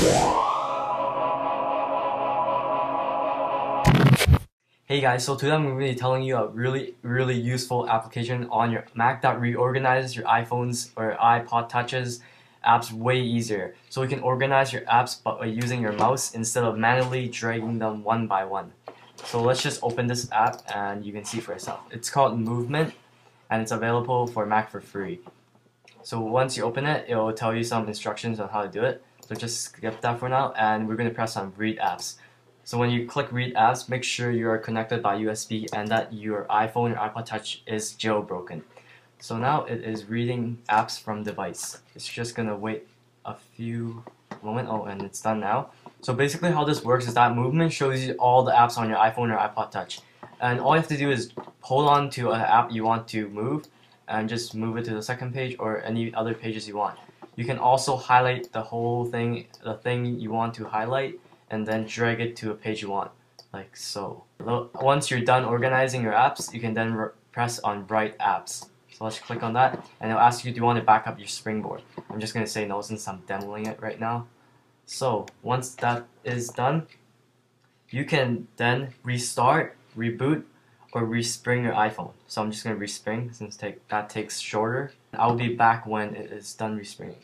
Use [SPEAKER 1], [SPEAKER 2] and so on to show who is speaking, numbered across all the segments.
[SPEAKER 1] Hey guys, so today I'm going to be telling you a really, really useful application on your Mac that reorganizes your iPhones or iPod touches apps way easier. So you can organize your apps by using your mouse instead of manually dragging them one by one. So let's just open this app and you can see for yourself. It's called Movement and it's available for Mac for free. So once you open it, it will tell you some instructions on how to do it. So just skip that for now and we're going to press on Read Apps. So when you click read apps, make sure you are connected by USB and that your iPhone or iPod Touch is jailbroken. So now it is reading apps from device. It's just gonna wait a few moments. Oh, and it's done now. So basically how this works is that movement shows you all the apps on your iPhone or iPod Touch. And all you have to do is hold on to an app you want to move and just move it to the second page or any other pages you want. You can also highlight the whole thing, the thing you want to highlight and then drag it to a page you want, like so. Once you're done organizing your apps, you can then press on Write Apps. So let's click on that, and it'll ask you, do you want to back up your springboard? I'm just going to say no since I'm demoing it right now. So once that is done, you can then restart, reboot, or respring your iPhone. So I'm just going to respring since take, that takes shorter. I'll be back when it is done respringing.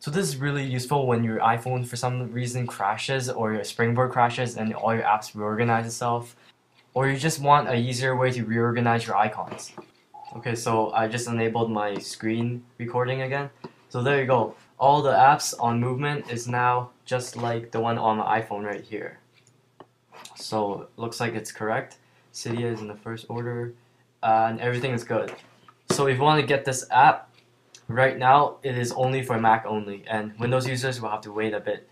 [SPEAKER 1] So this is really useful when your iPhone for some reason crashes or your springboard crashes and all your apps reorganize itself. Or you just want a easier way to reorganize your icons. Okay, so I just enabled my screen recording again. So there you go. All the apps on Movement is now just like the one on my iPhone right here. So looks like it's correct. Cydia is in the first order uh, and everything is good. So if you want to get this app, Right now, it is only for Mac only, and Windows users will have to wait a bit.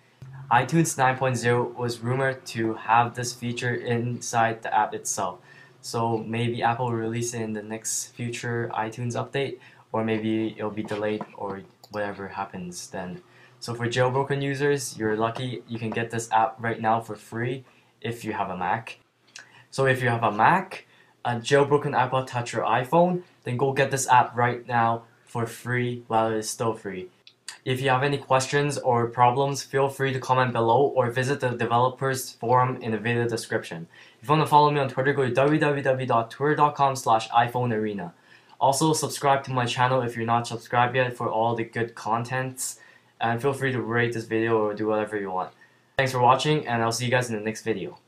[SPEAKER 1] iTunes 9.0 was rumored to have this feature inside the app itself. So maybe Apple will release it in the next future iTunes update, or maybe it'll be delayed or whatever happens then. So for jailbroken users, you're lucky you can get this app right now for free if you have a Mac. So if you have a Mac, a jailbroken iPod Touch or iPhone, then go get this app right now for free while it is still free. If you have any questions or problems, feel free to comment below or visit the developers forum in the video description. If you want to follow me on Twitter, go to www.twitter.com slash iPhoneArena. Also, subscribe to my channel if you're not subscribed yet for all the good contents. And feel free to rate this video or do whatever you want. Thanks for watching, and I'll see you guys in the next video.